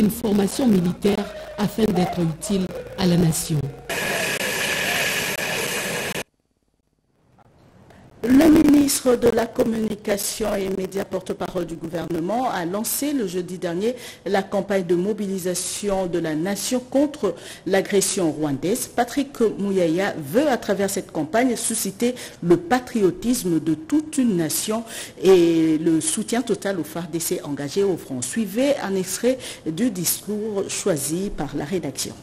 une formation militaire afin d'être utile à la nation. Le de la Communication et Médias porte-parole du gouvernement a lancé le jeudi dernier la campagne de mobilisation de la nation contre l'agression rwandaise. Patrick Mouyaya veut à travers cette campagne susciter le patriotisme de toute une nation et le soutien total aux FARDC engagés au front. Suivez un extrait du discours choisi par la rédaction.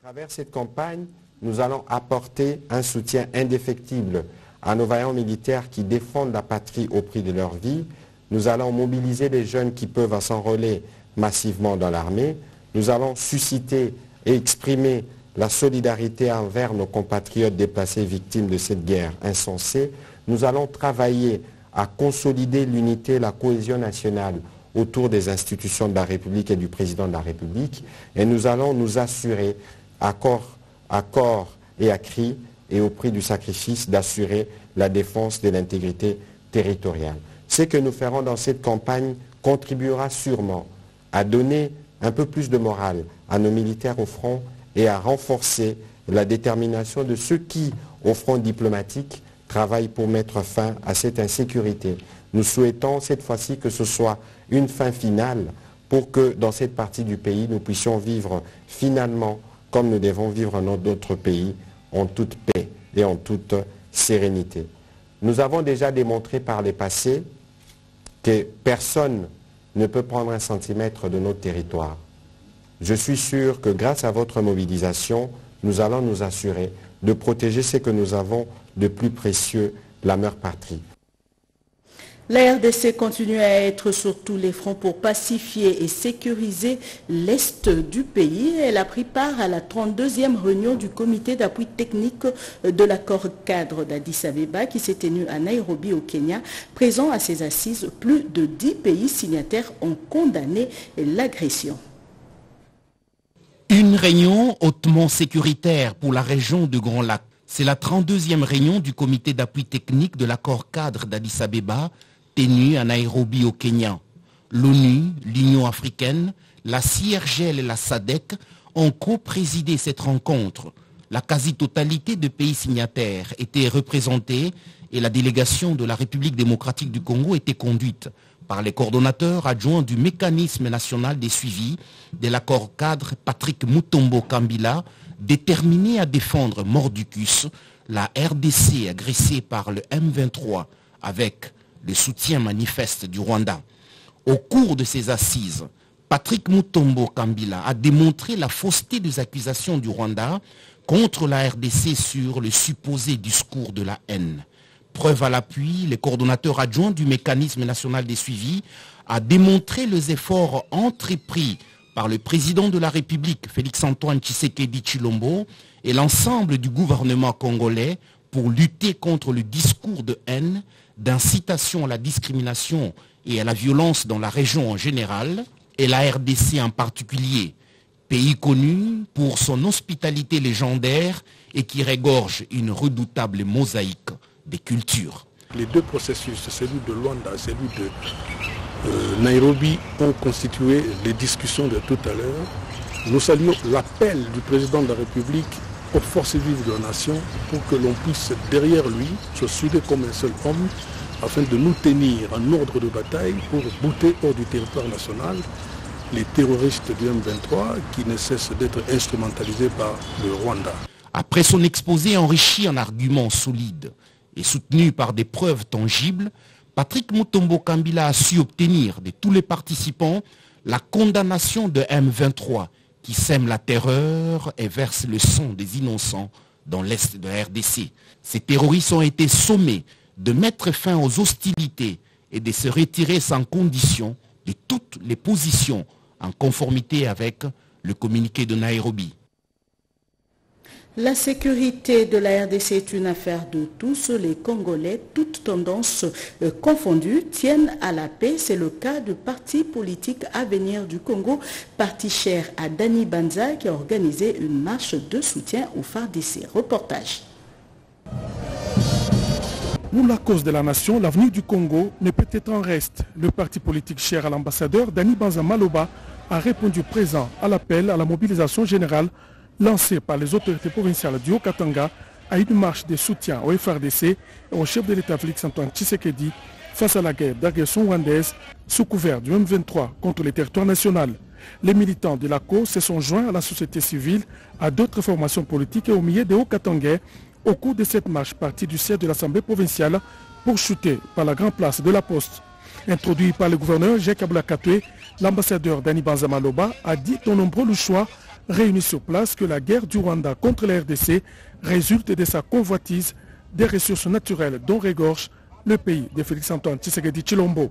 À travers cette campagne, nous allons apporter un soutien indéfectible à nos vaillants militaires qui défendent la patrie au prix de leur vie. Nous allons mobiliser les jeunes qui peuvent s'enrôler massivement dans l'armée. Nous allons susciter et exprimer la solidarité envers nos compatriotes déplacés victimes de cette guerre insensée. Nous allons travailler à consolider l'unité et la cohésion nationale autour des institutions de la République et du président de la République. Et nous allons nous assurer, à corps, à corps et à cri, et au prix du sacrifice d'assurer la défense de l'intégrité territoriale. Ce que nous ferons dans cette campagne contribuera sûrement à donner un peu plus de morale à nos militaires au front et à renforcer la détermination de ceux qui, au front diplomatique, travaillent pour mettre fin à cette insécurité. Nous souhaitons cette fois-ci que ce soit une fin finale pour que dans cette partie du pays, nous puissions vivre finalement comme nous devons vivre dans d'autres pays, en toute paix et en toute sérénité. Nous avons déjà démontré par le passé que personne ne peut prendre un centimètre de notre territoire. Je suis sûr que grâce à votre mobilisation, nous allons nous assurer de protéger ce que nous avons de plus précieux, la mère patrie. La RDC continue à être sur tous les fronts pour pacifier et sécuriser l'Est du pays. Elle a pris part à la 32e réunion du comité d'appui technique de l'accord cadre d'Addis Abeba qui s'est tenu à Nairobi au Kenya. Présent à ces assises, plus de 10 pays signataires ont condamné l'agression. Une réunion hautement sécuritaire pour la région de Grand Lac. C'est la 32e réunion du comité d'appui technique de l'accord cadre d'Addis Abeba tenue à Nairobi au Kenya. L'ONU, l'Union africaine, la CIRGL et la SADEC ont co-présidé cette rencontre. La quasi-totalité des pays signataires étaient représentés et la délégation de la République démocratique du Congo était conduite par les coordonnateurs adjoints du mécanisme national des suivis de l'accord cadre Patrick Mutombo Kambila, déterminé à défendre Mordicus, la RDC agressée par le M23 avec le soutien manifeste du Rwanda. Au cours de ces assises, Patrick Mutombo Kambila a démontré la fausseté des accusations du Rwanda contre la RDC sur le supposé discours de la haine. Preuve à l'appui, le coordonnateur adjoint du mécanisme national des suivis a démontré les efforts entrepris par le président de la République, Félix-Antoine Tshisekedi Chilombo, et l'ensemble du gouvernement congolais pour lutter contre le discours de haine d'incitation à la discrimination et à la violence dans la région en général, et la RDC en particulier, pays connu pour son hospitalité légendaire et qui régorge une redoutable mosaïque des cultures. Les deux processus, celui de Luanda et celui de euh, Nairobi, ont constitué les discussions de tout à l'heure. Nous saluons l'appel du président de la République aux forces vives de la nation pour que l'on puisse derrière lui se souder comme un seul homme afin de nous tenir en ordre de bataille pour bouter hors du territoire national les terroristes du M23 qui ne cessent d'être instrumentalisés par le Rwanda. Après son exposé enrichi en arguments solides et soutenu par des preuves tangibles, Patrick Mutombo Kambila a su obtenir de tous les participants la condamnation de M23 qui sème la terreur et verse le sang des innocents dans l'est de la RDC. Ces terroristes ont été sommés de mettre fin aux hostilités et de se retirer sans condition de toutes les positions en conformité avec le communiqué de Nairobi. La sécurité de la RDC est une affaire de tous. Les Congolais, toutes tendances euh, confondues, tiennent à la paix. C'est le cas du parti politique Avenir du Congo, parti cher à Dani Banza, qui a organisé une marche de soutien au FARDC. Reportage. Pour la cause de la nation, l'avenir du Congo ne peut être en reste. Le parti politique cher à l'ambassadeur Dani Banza Maloba a répondu présent à l'appel à la mobilisation générale lancé par les autorités provinciales du Haut-Katanga à une marche de soutien au FRDC et au chef de l'État Félix-Antoine Tshisekedi face à la guerre d'agression rwandaise sous couvert du M23 contre les territoires nationaux. Les militants de la cause se sont joints à la société civile, à d'autres formations politiques et au milieu des Hauts-Katangais au cours de cette marche partie du siège de l'Assemblée provinciale pour chuter par la grande place de la Poste. Introduit par le gouverneur Jacques Katoué, l'ambassadeur Dani Banzamaloba a dit aux nombreux choix réunis sur place que la guerre du Rwanda contre la RDC résulte de sa convoitise des ressources naturelles dont regorge le pays de Félix-Antoine Tshisekedi Chilombo.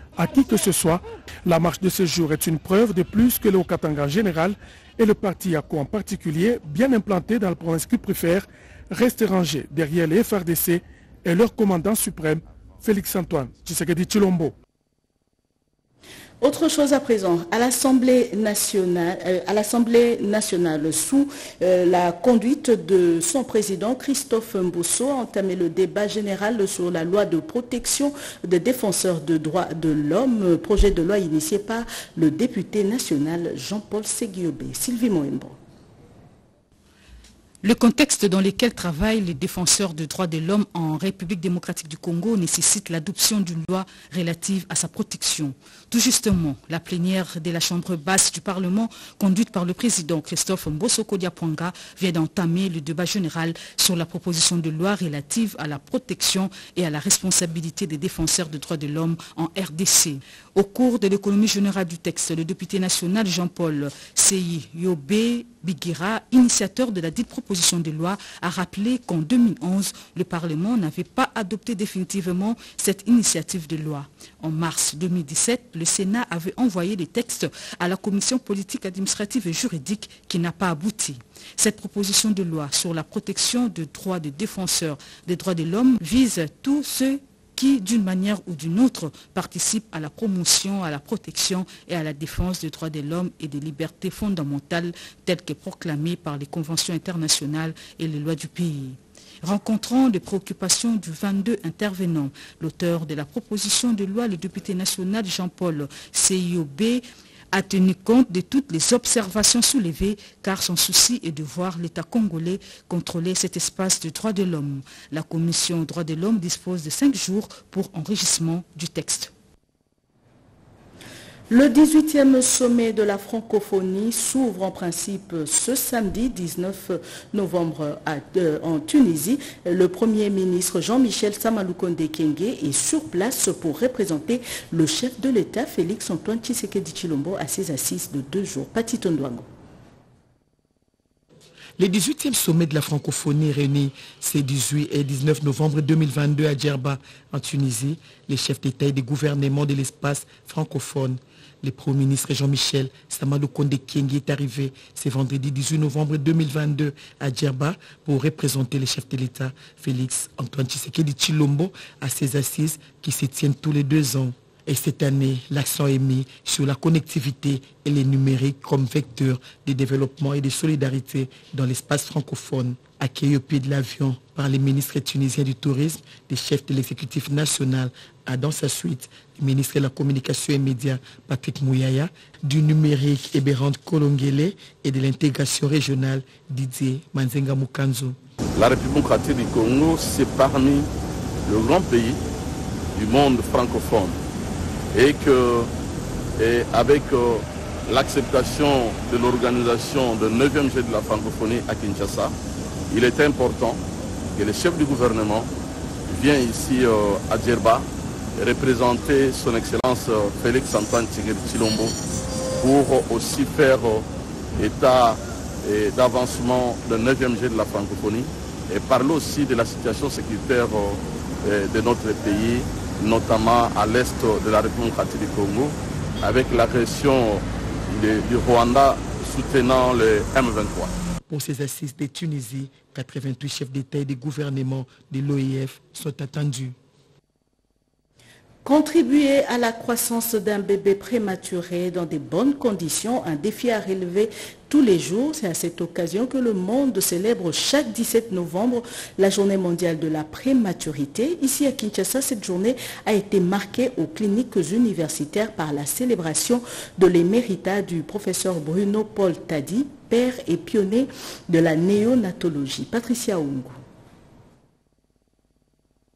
à qui que ce soit. La marche de ce jour est une preuve de plus que le Haut-Katanga général et le parti ACO en particulier, bien implanté dans la province qu'il préfère, reste rangé derrière les FRDC et leur commandant suprême, Félix-Antoine Tshisekedi Chilombo. Autre chose à présent, à l'Assemblée nationale, euh, sous euh, la conduite de son président Christophe Mbousso, a entamé le débat général sur la loi de protection des défenseurs de droits de l'homme, projet de loi initié par le député national Jean-Paul Seguiobé. Sylvie Moembo. Le contexte dans lequel travaillent les défenseurs des droits de l'homme en République démocratique du Congo nécessite l'adoption d'une loi relative à sa protection. Tout justement, la plénière de la Chambre basse du Parlement, conduite par le président Christophe Mbosoko Diapwanga, vient d'entamer le débat général sur la proposition de loi relative à la protection et à la responsabilité des défenseurs des droits de l'homme en RDC. Au cours de l'économie générale du texte, le député national Jean-Paul Seyi Yobé Bigira, initiateur de la dite proposition de loi, a rappelé qu'en 2011, le Parlement n'avait pas adopté définitivement cette initiative de loi. En mars 2017, le Sénat avait envoyé des textes à la Commission politique, administrative et juridique qui n'a pas abouti. Cette proposition de loi sur la protection des droits des défenseurs des droits de l'homme vise tous ceux qui, d'une manière ou d'une autre, participent à la promotion, à la protection et à la défense des droits de l'homme et des libertés fondamentales telles que proclamées par les conventions internationales et les lois du pays rencontrant les préoccupations du 22 intervenants. L'auteur de la proposition de loi, le député national Jean-Paul CIOB, a tenu compte de toutes les observations soulevées car son souci est de voir l'État congolais contrôler cet espace de droits de l'homme. La commission droits de l'homme dispose de cinq jours pour enrichissement du texte. Le 18e sommet de la francophonie s'ouvre en principe ce samedi 19 novembre en Tunisie. Le Premier ministre Jean-Michel Samaloukonde Kenge est sur place pour représenter le chef de l'État Félix-Antoine Tshisekedi Chilombo à ses assises de deux jours. Pati Tondouango. Le 18e sommet de la francophonie réuni ces 18 et 19 novembre 2022 à Djerba, en Tunisie, les chefs d'État et des gouvernements de l'espace francophone le Premier ministre Jean-Michel Samadou Konde Kengi est arrivé ce vendredi 18 novembre 2022 à Djerba pour représenter le chef de l'État Félix Antoine Tshisekedi Chilombo à ses assises qui se tiennent tous les deux ans. Et cette année, l'accent est mis sur la connectivité et les numériques comme vecteur de développement et de solidarité dans l'espace francophone. Accueilli au pied de l'avion par les ministres tunisiens du tourisme, des chefs de l'exécutif national, a dans sa suite le ministre de la communication et médias Patrick Mouyaya, du numérique Eberand Kolongele et de l'intégration régionale Didier Manzenga Mukanzo. La République démocratique du Congo, c'est parmi le grand pays du monde francophone et que avec euh, l'acceptation de l'organisation de 9e jet de la francophonie à Kinshasa, il est important que le chef du gouvernement vienne ici euh, à Djerba représenter son Excellence Félix Antoine Chilombo pour aussi faire état d'avancement du 9e G de la francophonie et parler aussi de la situation sécuritaire de notre pays, notamment à l'est de la République du Congo, avec l'agression du Rwanda soutenant le M23. Pour ces assises de Tunisie, 88 chefs d'État et de gouvernement de l'OIF sont attendus. Contribuer à la croissance d'un bébé prématuré dans de bonnes conditions, un défi à relever tous les jours. C'est à cette occasion que le monde célèbre chaque 17 novembre la journée mondiale de la prématurité. Ici à Kinshasa, cette journée a été marquée aux cliniques universitaires par la célébration de l'émérita du professeur Bruno Paul Tadi, père et pionnier de la néonatologie. Patricia Oungu.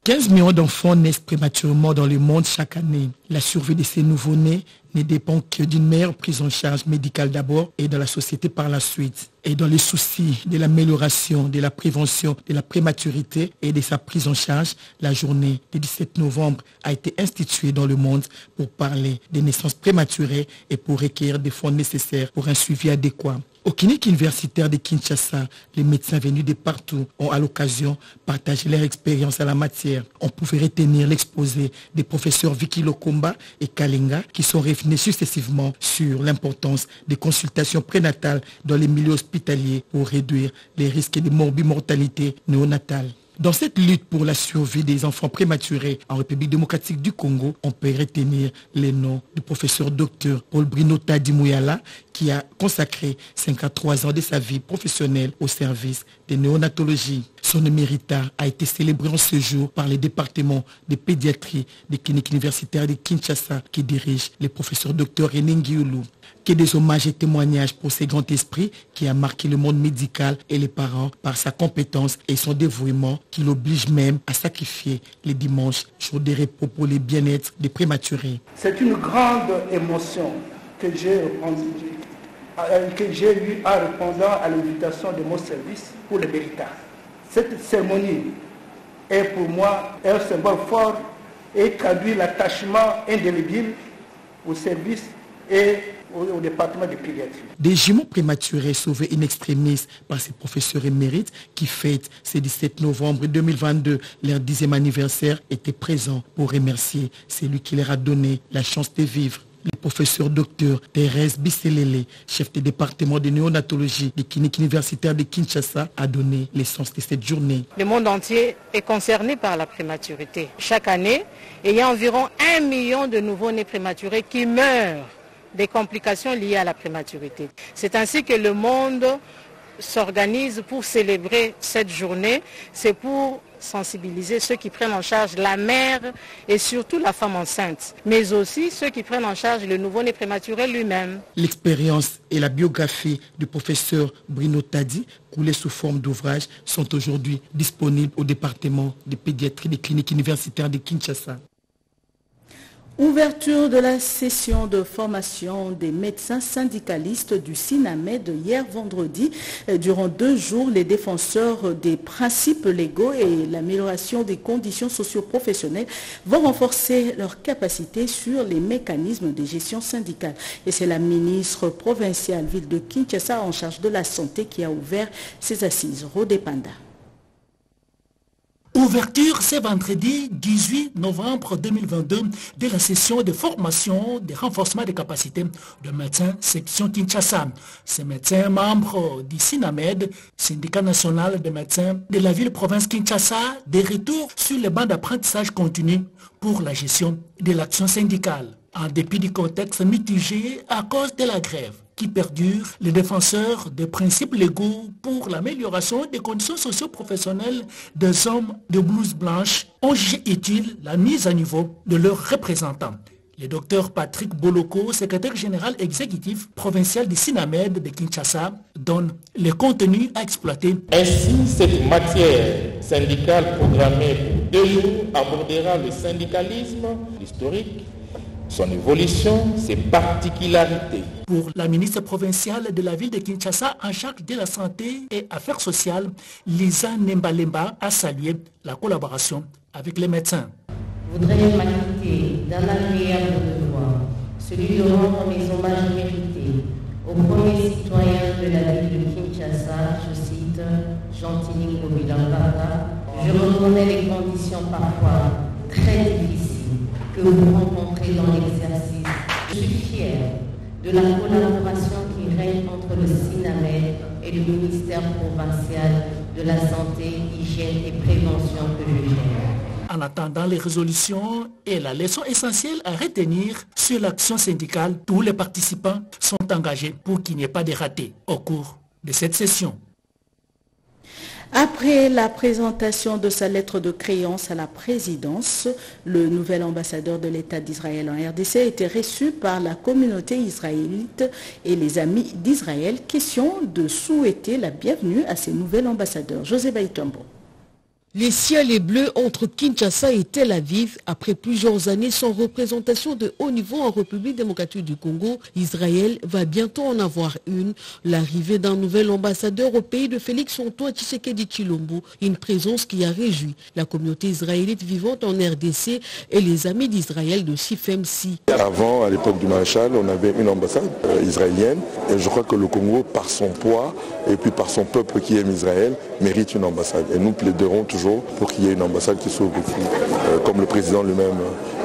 15 millions d'enfants naissent prématurément dans le monde chaque année. La survie de ces nouveau-nés ne dépend que d'une meilleure prise en charge médicale d'abord et dans la société par la suite. Et dans les soucis de l'amélioration, de la prévention de la prématurité et de sa prise en charge, la journée du 17 novembre a été instituée dans le monde pour parler des naissances prématurées et pour recueillir des fonds nécessaires pour un suivi adéquat. Au clinique universitaire de Kinshasa, les médecins venus de partout ont à l'occasion partagé leur expérience à la matière. On pouvait retenir l'exposé des professeurs Vicky Lokomba et Kalinga qui sont revenus successivement sur l'importance des consultations prénatales dans les milieux hospitaliers pour réduire les risques de morbimortalité néonatale. Dans cette lutte pour la survie des enfants prématurés en République démocratique du Congo, on peut retenir les noms du professeur docteur Paul Brino Tadimouyala qui a consacré 53 ans de sa vie professionnelle au service de néonatologie. Son émérita a été célébré en ce jour par le département de pédiatrie des cliniques universitaires de Kinshasa qui dirige le professeur docteur René Ngioulou. Que des hommages et témoignages pour ce grand esprit qui a marqué le monde médical et les parents par sa compétence et son dévouement qui l'oblige même à sacrifier les dimanches, jour de repos pour le bien-être des prématurés. C'est une grande émotion que j'ai que j'ai eue en répondant à l'invitation de mon service pour le méritage. Cette cérémonie est pour moi un symbole fort et traduit l'attachement indélébile au service et au, département de pédiatrie. Des jumeaux prématurés sauvés in extremis par ces professeurs émérites qui fêtent ce 17 novembre 2022 leur dixième anniversaire étaient présents pour remercier celui qui leur a donné la chance de vivre. Le professeur docteur Thérèse Bisselele, chef du département de néonatologie de clinique universitaire de Kinshasa, a donné l'essence de cette journée. Le monde entier est concerné par la prématurité. Chaque année, il y a environ un million de nouveaux-nés prématurés qui meurent des complications liées à la prématurité. C'est ainsi que le monde s'organise pour célébrer cette journée. C'est pour sensibiliser ceux qui prennent en charge la mère et surtout la femme enceinte, mais aussi ceux qui prennent en charge le nouveau-né prématuré lui-même. L'expérience et la biographie du professeur Bruno Tadi, coulées sous forme d'ouvrage, sont aujourd'hui disponibles au département de pédiatrie des cliniques universitaires de Kinshasa. Ouverture de la session de formation des médecins syndicalistes du SINAMED hier vendredi. Durant deux jours, les défenseurs des principes légaux et l'amélioration des conditions socio-professionnelles vont renforcer leurs capacités sur les mécanismes de gestion syndicale. Et c'est la ministre provinciale ville de Kinshasa en charge de la santé qui a ouvert ses assises. Rodépanda. Ouverture ce vendredi 18 novembre 2022 de la session de formation de renforcement des capacités de médecins section Kinshasa. Ces médecins membres du SINAMED, syndicat national de médecins de la ville-province Kinshasa, des retours sur les bancs d'apprentissage continu pour la gestion de l'action syndicale. En dépit du contexte mitigé à cause de la grève qui perdure, les défenseurs des principes légaux pour l'amélioration des conditions socio-professionnelles des hommes de blouse blanche ont jugé utile la mise à niveau de leurs représentants. Le docteur Patrick Boloko, secrétaire général exécutif provincial du SINAMED de Kinshasa, donne les contenus à exploiter. Ainsi, cette matière syndicale programmée pour deux jours abordera le syndicalisme historique, son évolution, ses particularités. Pour la ministre provinciale de la ville de Kinshasa en charge de la santé et affaires sociales, Lisa Nembalemba a salué la collaboration avec les médecins. voudrais m'acquitter d'un agréable devoir, celui de rendre mes hommages mérités au premier citoyen de la ville de Kinshasa, je cite Gentilly Kobilankaka. Je reconnais les conditions parfois très difficiles que vous rencontrez dans l'exercice. Je suis fier de la collaboration qui règne entre le SINAMED et le ministère provincial de la Santé, Hygiène et Prévention que je. En attendant les résolutions et la leçon essentielle à retenir sur l'action syndicale, tous les participants sont engagés pour qu'il n'y ait pas de ratés au cours de cette session. Après la présentation de sa lettre de créance à la présidence, le nouvel ambassadeur de l'État d'Israël en RDC a été reçu par la communauté israélite et les amis d'Israël. Question de souhaiter la bienvenue à ces nouvel ambassadeurs. José Baïtombo. Les ciels est bleus entre Kinshasa et Tel Aviv. Après plusieurs années sans représentation de haut niveau en République démocratique du Congo, Israël va bientôt en avoir une. L'arrivée d'un nouvel ambassadeur au pays de Félix Antoine Tshisekedi Chilombo, une présence qui a réjoui la communauté israélite vivante en RDC et les amis d'Israël de Sifemsi. Avant, à l'époque du maréchal, on avait une ambassade euh, israélienne et je crois que le Congo, par son poids et puis par son peuple qui aime Israël, mérite une ambassade. Et nous plaiderons toujours pour qu'il y ait une ambassade qui s'ouvre ici, euh, comme le président lui-même,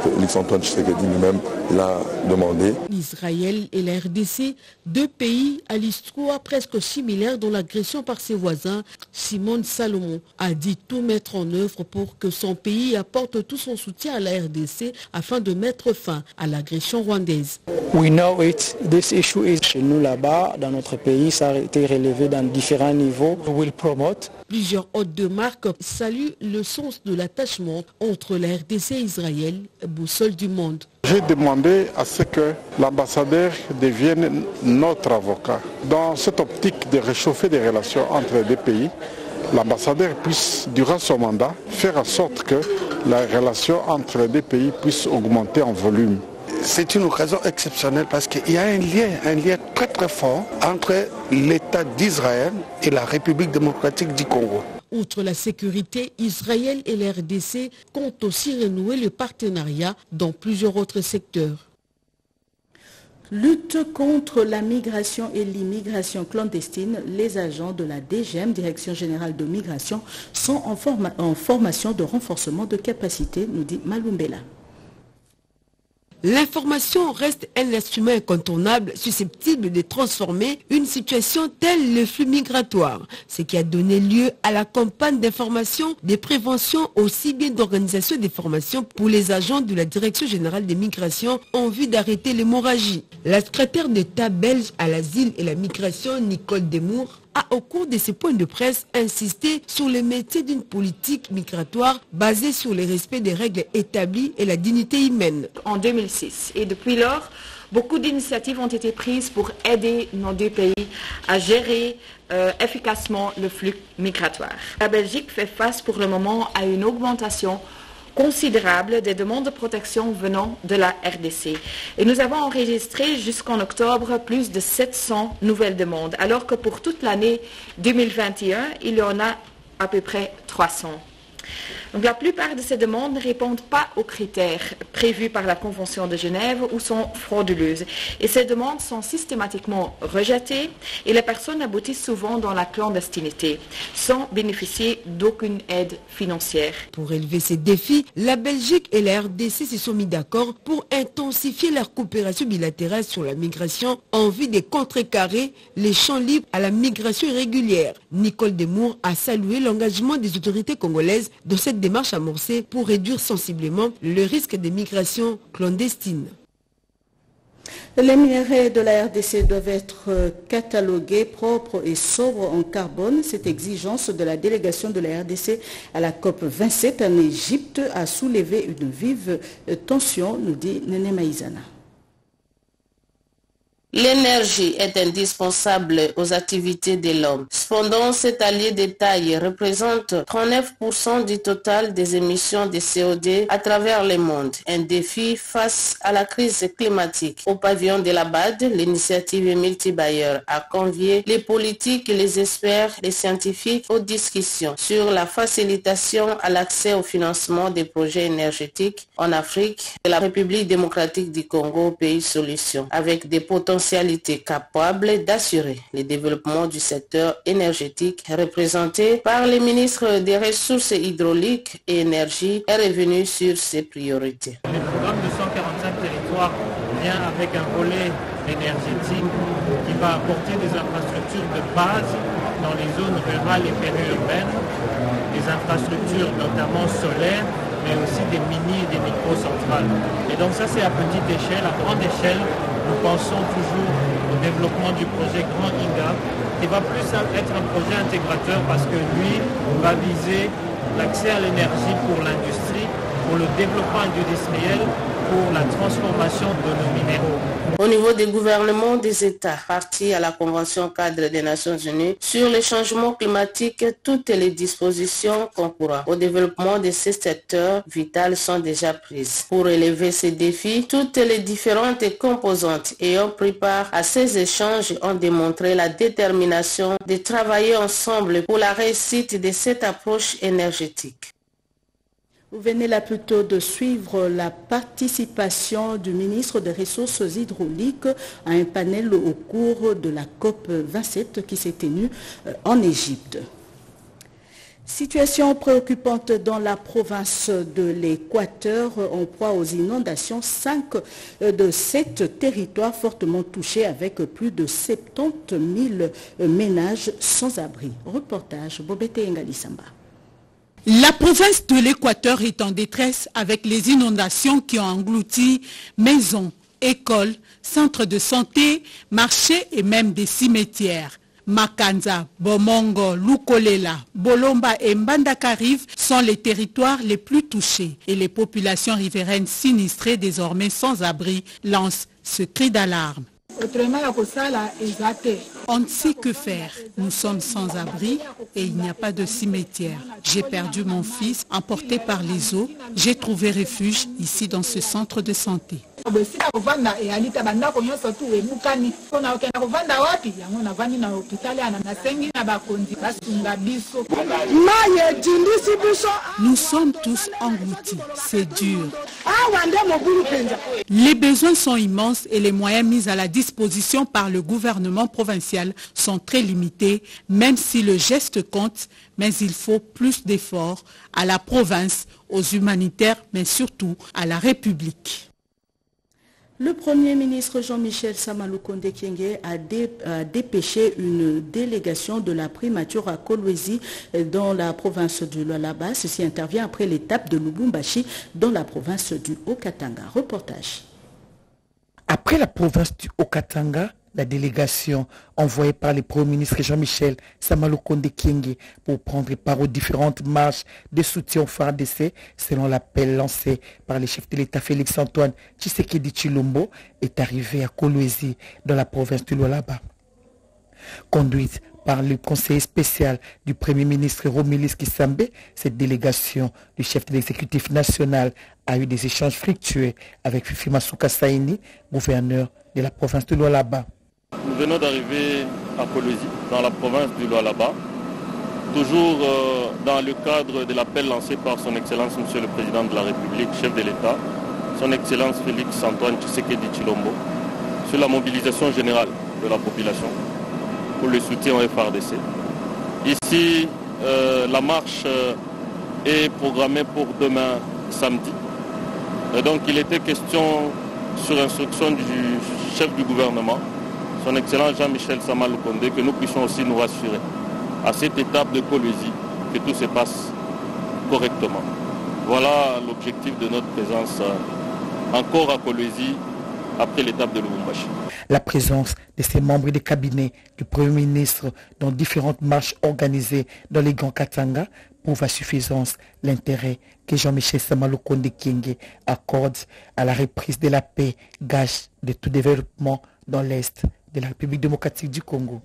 euh, Félix-Antoine Tshisekedi lui-même, l'a demandé. Israël et la RDC, deux pays à l'histoire presque similaire dans l'agression par ses voisins, Simone Salomon a dit tout mettre en œuvre pour que son pays apporte tout son soutien à la RDC afin de mettre fin à l'agression rwandaise. We know it. This issue is chez nous là-bas, dans notre pays, ça a été relevé dans différents niveaux. We will promote Plusieurs hôtes de marque saluent le sens de l'attachement entre la RDC et Israël, boussole du monde. J'ai demandé à ce que l'ambassadeur devienne notre avocat. Dans cette optique de réchauffer des relations entre les deux pays, l'ambassadeur puisse, durant son mandat, faire en sorte que la relation entre les deux pays puisse augmenter en volume c'est une occasion exceptionnelle parce qu'il y a un lien, un lien très très fort entre l'État d'Israël et la République démocratique du Congo. Outre la sécurité, Israël et la RDC comptent aussi renouer le partenariat dans plusieurs autres secteurs. Lutte contre la migration et l'immigration clandestine, les agents de la DGM, Direction Générale de Migration, sont en, en formation de renforcement de capacité, nous dit Malumbela. L'information reste un instrument incontournable susceptible de transformer une situation telle le flux migratoire, ce qui a donné lieu à la campagne d'information, de prévention aussi bien d'organisation des formations pour les agents de la Direction générale des migrations en vue d'arrêter l'hémorragie. La secrétaire d'État belge à l'asile et la migration, Nicole Demour, a au cours de ses points de presse insisté sur le métier d'une politique migratoire basée sur le respect des règles établies et la dignité humaine. En 2006 et depuis lors, beaucoup d'initiatives ont été prises pour aider nos deux pays à gérer euh, efficacement le flux migratoire. La Belgique fait face pour le moment à une augmentation considérable des demandes de protection venant de la RDC. Et nous avons enregistré jusqu'en octobre plus de 700 nouvelles demandes, alors que pour toute l'année 2021, il y en a à peu près 300. Donc, la plupart de ces demandes ne répondent pas aux critères prévus par la Convention de Genève ou sont frauduleuses. Et ces demandes sont systématiquement rejetées et les personnes aboutissent souvent dans la clandestinité sans bénéficier d'aucune aide financière. Pour élever ces défis, la Belgique et la RDC se sont mis d'accord pour intensifier leur coopération bilatérale sur la migration en vue de contrecarrer les champs libres à la migration irrégulière. Nicole Demour a salué l'engagement des autorités congolaises dans cette démarche amorcée pour réduire sensiblement le risque de migration clandestine. Les minerais de la RDC doivent être catalogués propres et sobres en carbone. Cette exigence de la délégation de la RDC à la COP 27 en Égypte a soulevé une vive tension, nous dit Nene Maïzana. L'énergie est indispensable aux activités de l'homme. Cependant, cet allié de taille représente 39% du total des émissions de CO2 à travers le monde. Un défi face à la crise climatique. Au pavillon de la BAD, l'initiative Multibayer a convié les politiques, les experts, les scientifiques aux discussions sur la facilitation à l'accès au financement des projets énergétiques en Afrique et la République démocratique du Congo, pays solution, avec des potentiels capable d'assurer le développement du secteur énergétique représenté par le ministre des Ressources hydrauliques et énergie est revenu sur ses priorités. Le programme de 145 territoires vient avec un volet énergétique qui va apporter des infrastructures de base dans les zones rurales et périurbaines, des infrastructures notamment solaires, mais aussi des mini et des micro-centrales. Et donc ça c'est à petite échelle, à grande échelle, nous pensons toujours au développement du projet Grand Inga, qui va plus être un projet intégrateur parce que lui va viser l'accès à l'énergie pour l'industrie, pour le développement industriel, la transformation de nos minéraux. Au niveau des gouvernements des États partis à la Convention cadre des Nations Unies sur les changements climatiques, toutes les dispositions concourant au développement de ces secteurs vitaux sont déjà prises. Pour élever ces défis, toutes les différentes composantes ayant pris part à ces échanges ont démontré la détermination de travailler ensemble pour la réussite de cette approche énergétique. Vous venez là plutôt de suivre la participation du ministre des Ressources hydrauliques à un panel au cours de la COP 27 qui s'est tenue euh, en Égypte. Situation préoccupante dans la province de l'Équateur en proie aux inondations. Cinq euh, de sept territoires fortement touchés avec plus de 70 000 ménages sans abri. Reportage Bobete Ngalisamba. La province de l'Équateur est en détresse avec les inondations qui ont englouti maisons, écoles, centres de santé, marchés et même des cimetières. Makanza, Bomongo, Lukolela, Bolomba et Mbandakariv sont les territoires les plus touchés et les populations riveraines sinistrées désormais sans abri lancent ce cri d'alarme. On ne sait que faire. Nous sommes sans abri et il n'y a pas de cimetière. J'ai perdu mon fils emporté par les eaux. J'ai trouvé refuge ici dans ce centre de santé. Nous sommes tous engloutis, c'est dur. Les besoins sont immenses et les moyens mis à la disposition par le gouvernement provincial sont très limités, même si le geste compte, mais il faut plus d'efforts à la province, aux humanitaires, mais surtout à la République. Le Premier ministre Jean-Michel Samaloukonde a, dépêché une délégation de la primature à Kolwezi dans la province du Lualaba. Ceci intervient après l'étape de Lubumbashi dans la province du Haut-Katanga. Reportage. Après la province du Haut-Katanga, la délégation envoyée par le Premier ministre Jean-Michel Samaloukonde Kienge pour prendre part aux différentes marches de soutien au FARDC, selon l'appel lancé par le chef de l'État Félix-Antoine Tshisekedi Chilombo, est arrivée à Kolwezi, dans la province du Lualaba. Conduite par le conseiller spécial du Premier ministre Romilis Kissambe, cette délégation du chef de l'exécutif national a eu des échanges fructueux avec Fifi Masuka Saini, gouverneur de la province de Lualaba. Nous venons d'arriver à Kolwezi, dans la province du Lualaba, toujours euh, dans le cadre de l'appel lancé par son Excellence Monsieur le Président de la République, chef de l'État, son Excellence Félix Antoine Tshisekedi Chilombo, sur la mobilisation générale de la population pour le soutien au FRDC. Ici, euh, la marche euh, est programmée pour demain samedi. Et donc il était question, sur instruction du chef du gouvernement, son Excellence Jean-Michel Samal que nous puissions aussi nous rassurer à cette étape de Colosie que tout se passe correctement. Voilà l'objectif de notre présence euh, encore à Colosie après l'étape de Lubumbashi. La présence de ces membres des cabinets du Premier ministre dans différentes marches organisées dans les Grands Katanga prouve à suffisance l'intérêt que Jean-Michel Samaloukonde Kienge accorde à la reprise de la paix, gage de tout développement dans l'Est de la République démocratique du Congo.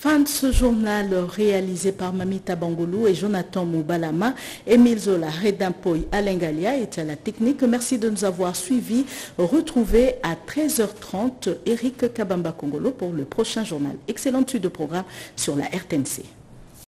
Fin de ce journal réalisé par Mamita Bangoulou et Jonathan Moubalama. Émile Zola, Redimpoy, Alain Galia était à la technique. Merci de nous avoir suivis. Retrouvez à 13h30 Eric Kabamba Congolo pour le prochain journal. Excellente suite de programme sur la RTNC.